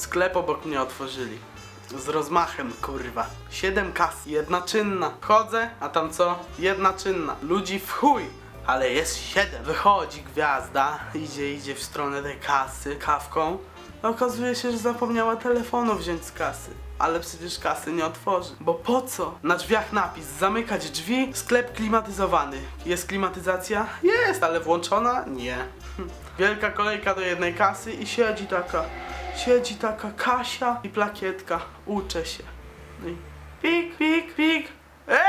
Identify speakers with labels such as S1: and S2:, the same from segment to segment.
S1: Sklep obok mnie otworzyli. Z rozmachem, kurwa. Siedem kas, jedna czynna. Wchodzę, a tam co? Jedna czynna. Ludzi w chuj, ale jest siedem. Wychodzi gwiazda, idzie, idzie w stronę tej kasy kawką. Okazuje się, że zapomniała telefonu wziąć z kasy. Ale przecież kasy nie otworzy. Bo po co? Na drzwiach napis zamykać drzwi, sklep klimatyzowany. Jest klimatyzacja? Jest, ale włączona? Nie. Wielka kolejka do jednej kasy i siedzi taka, siedzi taka Kasia i plakietka. Uczę się. No i pik, pik, pik. E!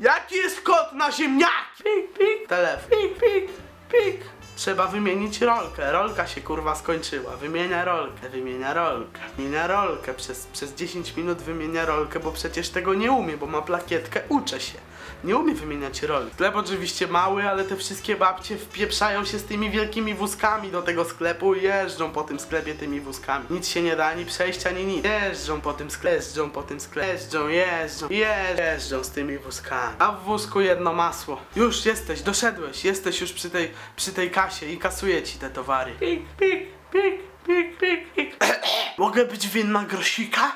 S1: Jaki jest kod na ziemniak? Pik, pik. Telefon. Pik, pik, pik. Trzeba wymienić rolkę. Rolka się kurwa skończyła. Wymienia rolkę, wymienia rolkę. Wymienia rolkę. Przez, przez 10 minut wymienia rolkę, bo przecież tego nie umie, bo ma plakietkę. Uczę się. Nie umie wymieniać roli. Sklep oczywiście mały, ale te wszystkie babcie wpieprzają się z tymi wielkimi wózkami do tego sklepu i jeżdżą po tym sklepie tymi wózkami. Nic się nie da, ani przejść, ani nic. Jeżdżą po tym sklepie, jeżdżą po tym sklepie, jeżdżą, jeżdżą, jeżdżą z tymi wózkami. A w wózku jedno masło. Już jesteś, doszedłeś, jesteś już przy tej, przy tej kasie i kasuje ci te towary. Pik, pik, pik, pik, pik, pik. Mogę być winna grosika?